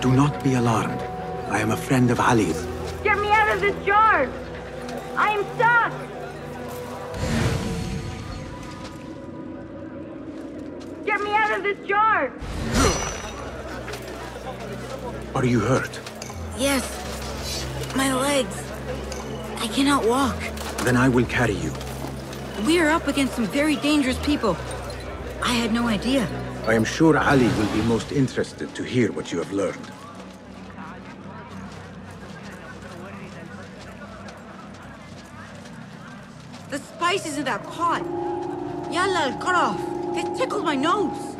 Do not be alarmed. I am a friend of Ali's. Get me out of this jar! I am stuck! Get me out of this jar! Are you hurt? Yes. My legs. I cannot walk. Then I will carry you. We are up against some very dangerous people. I had no idea. I am sure Ali will be most interested to hear what you have learned. The spices in that pot. Yalla, cut off. They tickled my nose.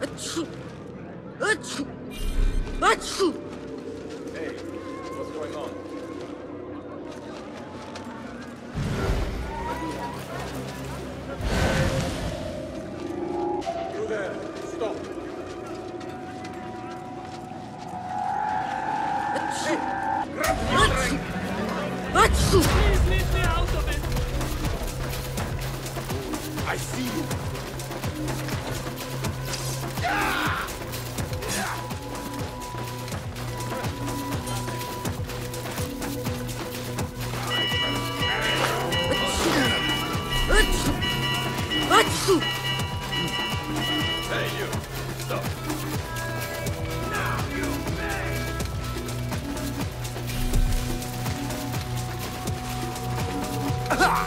Achoo. Achoo. Achoo. Hey, what's going on? Please leave me out of it. I see you. Hey, you. Stop. Achoo.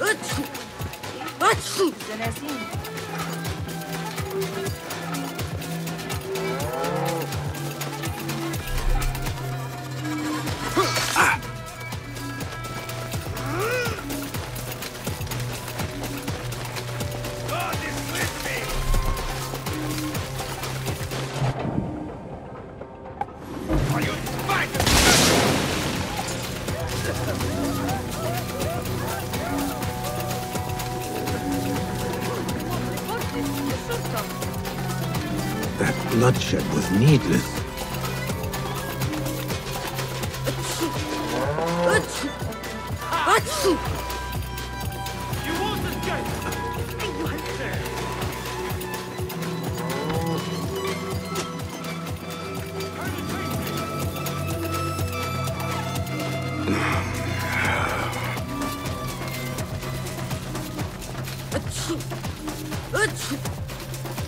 Achoo. Achoo. That bloodshed was needless. Achoo. Achoo. You won't escape. Achoo. Achoo.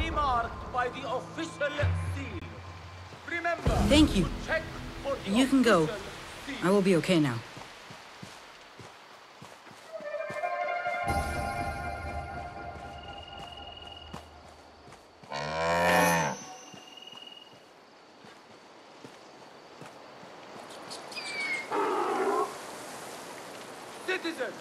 be marked by the official seal. Remember, Thank you. check for the You can go. seal. I will be okay now. Citizens,